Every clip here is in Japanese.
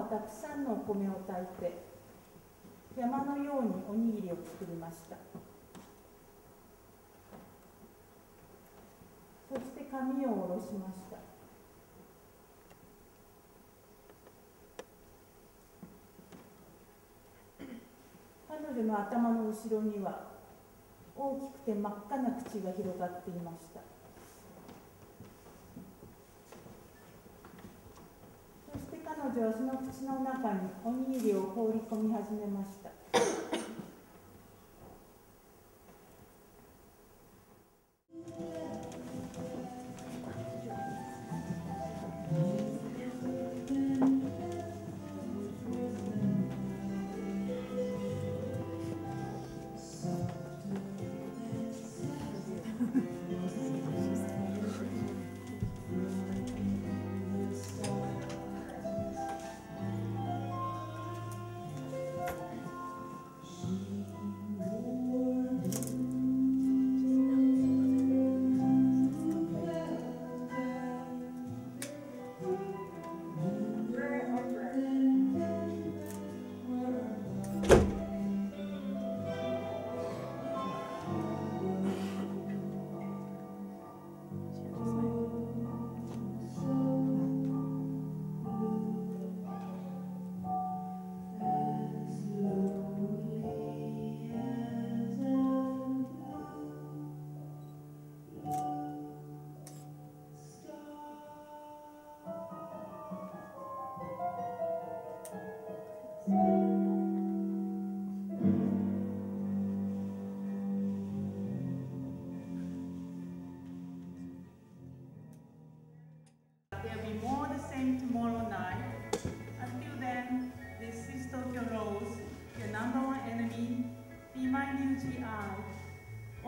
はたくさんのお米を炊いて山のようにおにぎりを作りました。そして髪を下ろしました。彼女の頭の後ろには大きくて真っ赤な口が広がっていましたそして彼女はその口の中におにぎりを放り込み始めました。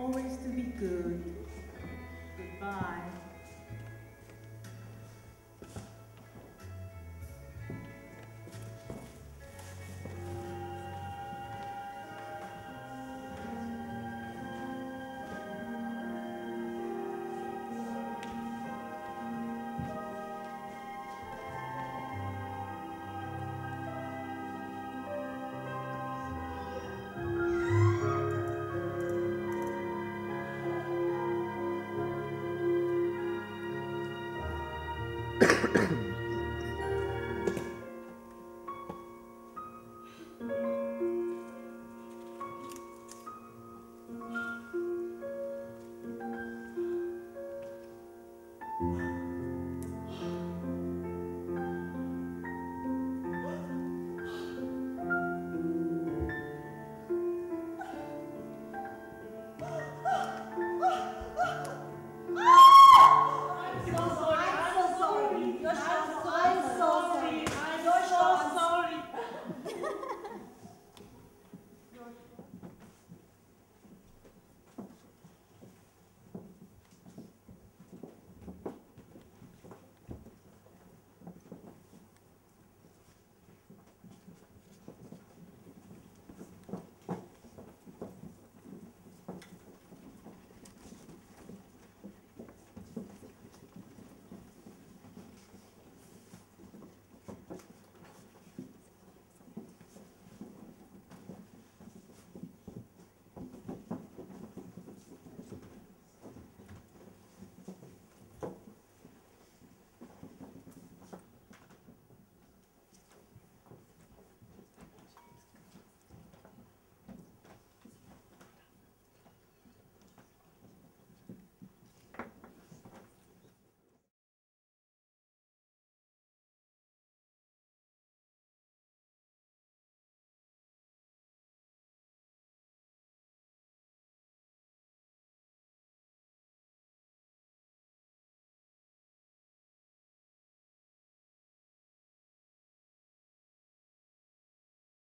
Always to be good. Goodbye.「